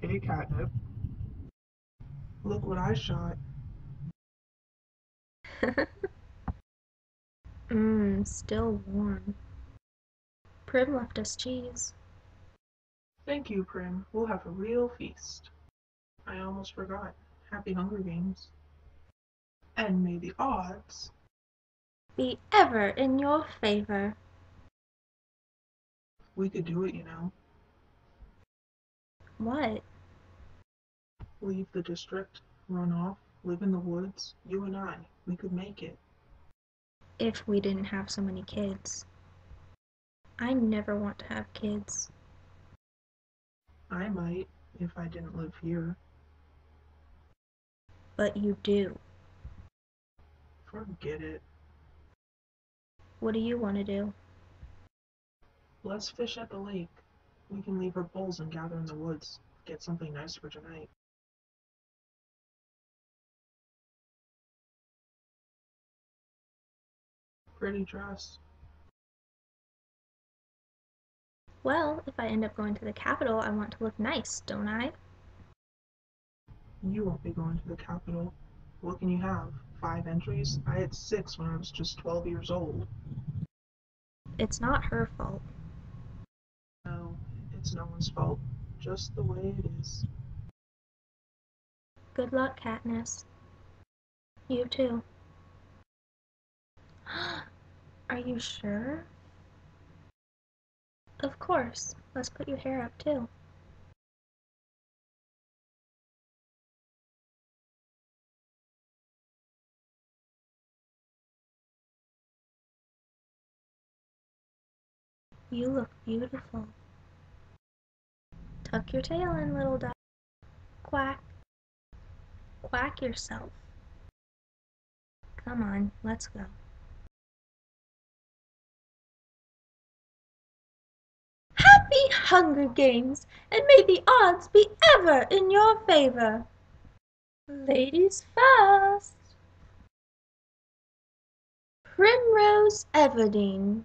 Hey, Catnip. Look what I shot. Mmm, still warm. Prim left us cheese. Thank you, Prim. We'll have a real feast. I almost forgot. Happy Hunger Games. And may the odds Be ever in your favor. we could do it, you know. What? Leave the district, run off, live in the woods. You and I, we could make it. If we didn't have so many kids. I never want to have kids. I might, if I didn't live here. But you do. Forget it. What do you want to do? Let's fish at the lake. We can leave our bowls and gather in the woods. Get something nice for tonight. Pretty dress. Well, if I end up going to the Capitol, I want to look nice, don't I? You won't be going to the Capitol. What can you have? Five entries? I had six when I was just 12 years old. It's not her fault. No, it's no one's fault. Just the way it is. Good luck, Katniss. You too. Are you sure? Of course. Let's put your hair up too. You look beautiful. Tuck your tail in, little duck. Quack. Quack yourself. Come on, let's go. Hunger Games, and may the odds be ever in your favor. Ladies first. Primrose Everdeen.